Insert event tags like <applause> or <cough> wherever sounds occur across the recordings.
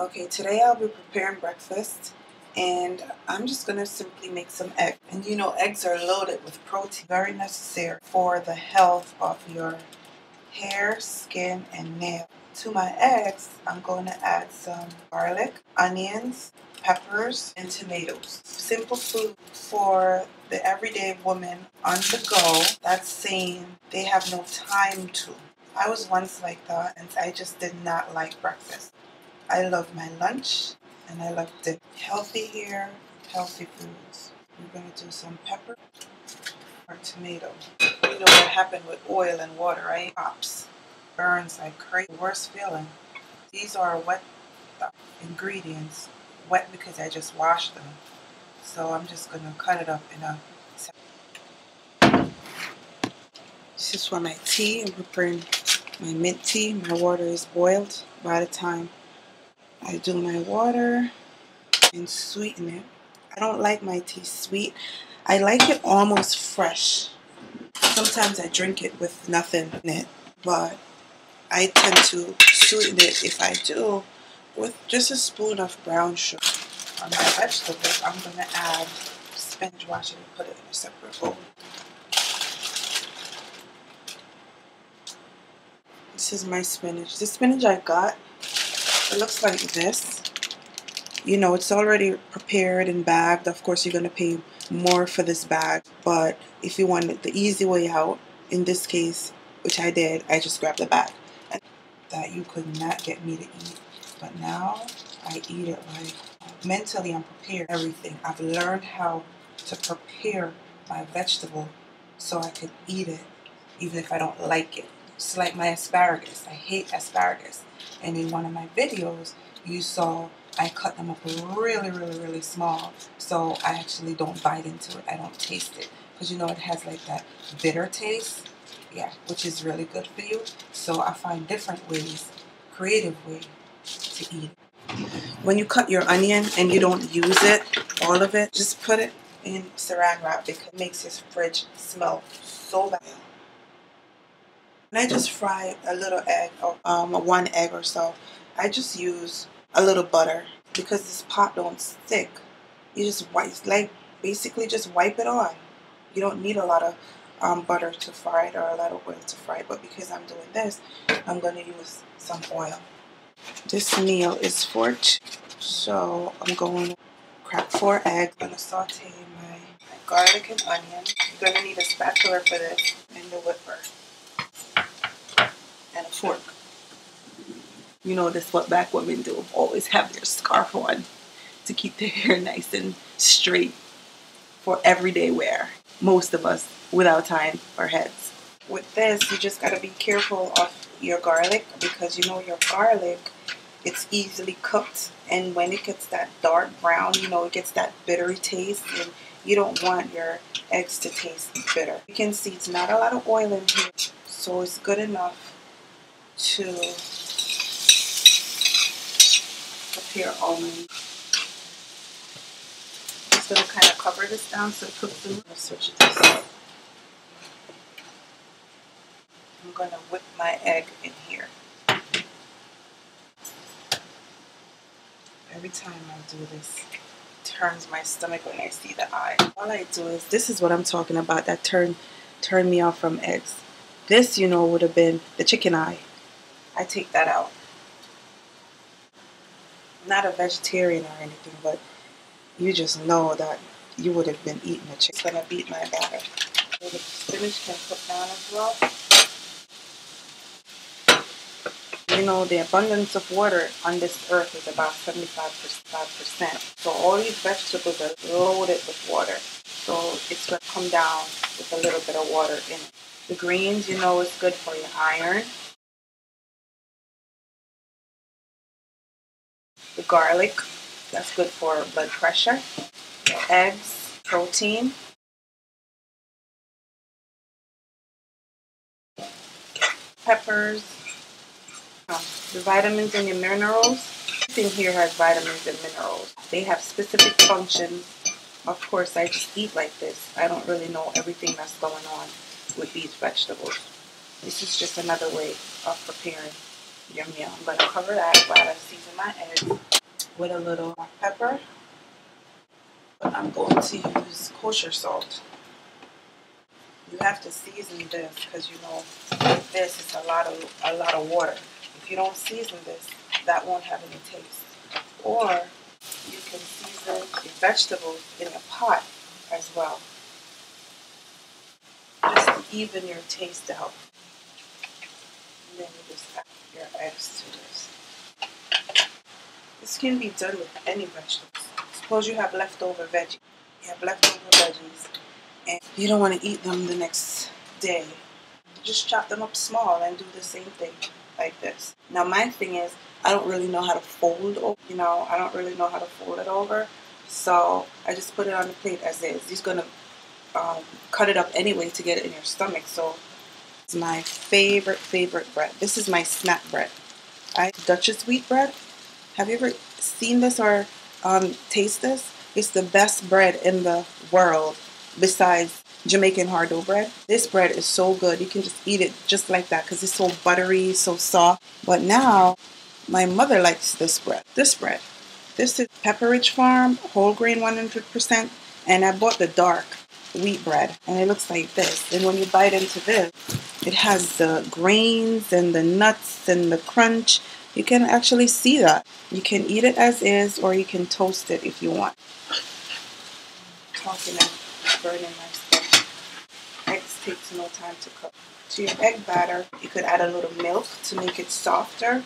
Okay, today I'll be preparing breakfast and I'm just going to simply make some eggs. And you know, eggs are loaded with protein, very necessary for the health of your hair, skin, and nail. To my eggs, I'm going to add some garlic, onions, peppers, and tomatoes. Simple food for the everyday woman on the go that's saying they have no time to. I was once like that and I just did not like breakfast. I love my lunch and I love the healthy here, healthy foods. We're going to do some pepper or tomato. You know what happened with oil and water, right? Pops, burns like crazy. Worst feeling. These are wet ingredients. Wet because I just washed them. So I'm just going to cut it up in a this is for my tea. I'm preparing my mint tea. My water is boiled by the time I do my water and sweeten it. I don't like my tea sweet. I like it almost fresh. Sometimes I drink it with nothing in it, but I tend to sweeten it if I do with just a spoon of brown sugar. On my vegetables, I'm going to add spinach, wash it, and put it in a separate bowl. This is my spinach. The spinach I got it looks like this. You know, it's already prepared and bagged. Of course, you're going to pay more for this bag. But if you want the easy way out, in this case, which I did, I just grabbed the bag. And that you could not get me to eat. But now I eat it like mentally I'm prepared everything. I've learned how to prepare my vegetable so I can eat it even if I don't like it. It's like my asparagus. I hate asparagus. And in one of my videos, you saw I cut them up really, really, really small. So I actually don't bite into it. I don't taste it. Because you know it has like that bitter taste. Yeah, which is really good for you. So I find different ways, creative ways to eat. When you cut your onion and you don't use it, all of it, just put it in saran wrap because it makes your fridge smell so bad. And I just fry a little egg, or um, one egg or so. I just use a little butter because this pot don't stick. You just wipe, like basically just wipe it on. You don't need a lot of um, butter to fry it or a lot of oil to fry it. But because I'm doing this, I'm going to use some oil. This meal is for so I'm going to crack four eggs. I'm going to saute my, my garlic and onion. You're going to need a spatula for this and the whipper and a fork. You know, that's what black women do. Always have their scarf on to keep their <laughs> hair nice and straight for everyday wear. Most of us without tying our heads. With this, you just got to be careful of your garlic because you know your garlic, it's easily cooked. And when it gets that dark brown, you know, it gets that bittery taste. And you don't want your eggs to taste bitter. You can see it's not a lot of oil in here. So it's good enough to prepare almond. Going to kind of cover this down so it cooks in. I'll switch this. I'm going to whip my egg in here. Every time I do this, turns my stomach when I see the eye. All I do is, this is what I'm talking about, that turn, turn me off from eggs. This, you know, would have been the chicken eye. I take that out. Not a vegetarian or anything, but you just know that you would have been eating a chicken. I'm gonna beat my batter. So the spinach can cook down as well. You know, the abundance of water on this earth is about 75%. So all these vegetables are loaded with water. So it's to come down with a little bit of water in it. The greens, you know, is good for your iron. The garlic, that's good for blood pressure, the eggs, protein, peppers, um, the vitamins and the minerals. Everything here has vitamins and minerals. They have specific functions. Of course, I just eat like this. I don't really know everything that's going on with these vegetables. This is just another way of preparing your meal. I'm going to cover that while I season my eggs with a little pepper. But I'm going to use kosher salt. You have to season this because you know this is a lot of a lot of water. If you don't season this, that won't have any taste. Or you can season the vegetables in a pot as well. Just to even your taste out. And then you just add your eggs to this. This can be done with any vegetables. Suppose you have leftover veggies. You have leftover veggies and you don't want to eat them the next day. Just chop them up small and do the same thing like this. Now my thing is I don't really know how to fold, over, you know, I don't really know how to fold it over. So I just put it on the plate as is. He's going to um, cut it up anyway to get it in your stomach. So my favorite, favorite bread. This is my snack bread. I Duchess wheat bread. Have you ever seen this or um, taste this? It's the best bread in the world besides Jamaican hard dough bread. This bread is so good. You can just eat it just like that because it's so buttery, so soft. But now my mother likes this bread. This bread. This is Pepperidge Farm, whole grain 100%. And I bought the dark wheat bread and it looks like this. And when you bite into this, it has the grains and the nuts and the crunch. You can actually see that. You can eat it as is or you can toast it if you want. Talking and burning my stuff. Eggs takes no time to cook. To your egg batter, you could add a little milk to make it softer.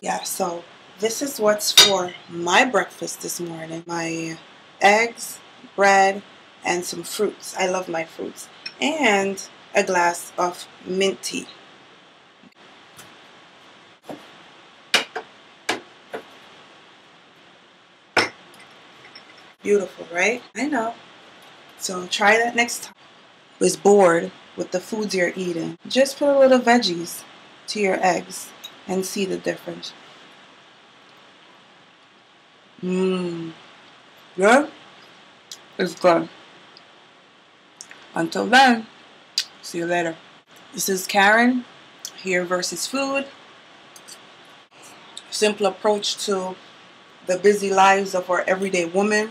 Yeah, so this is what's for my breakfast this morning. My eggs, bread, and some fruits. I love my fruits. And a glass of mint tea. Beautiful, right? I know. So try that next time. Was bored with the foods you're eating. Just put a little veggies to your eggs and see the difference. Mmm. Good? It's good. Until then, see you later. This is Karen, Hair versus food. Simple approach to the busy lives of our everyday woman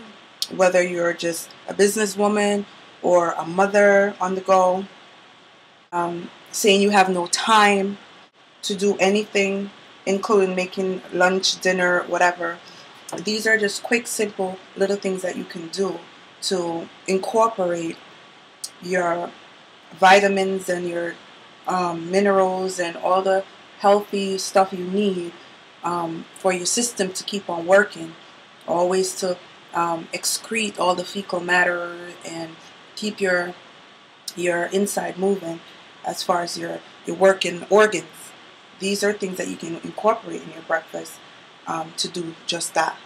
whether you're just a businesswoman or a mother on the go, um, saying you have no time to do anything, including making lunch, dinner, whatever. These are just quick, simple little things that you can do to incorporate your vitamins and your um, minerals and all the healthy stuff you need um, for your system to keep on working. Always to um, excrete all the fecal matter and keep your your inside moving as far as your your working organs. These are things that you can incorporate in your breakfast um, to do just that.